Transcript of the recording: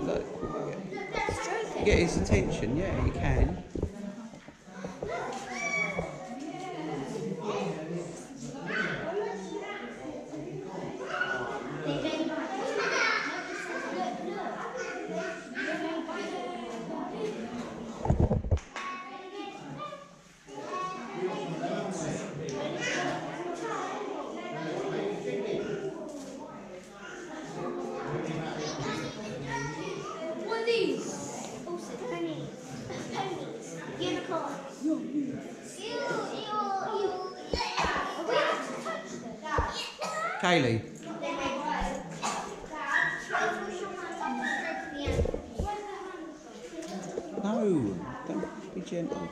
Look, get his attention. Yeah, you can. Kaylee, no, don't be gentle.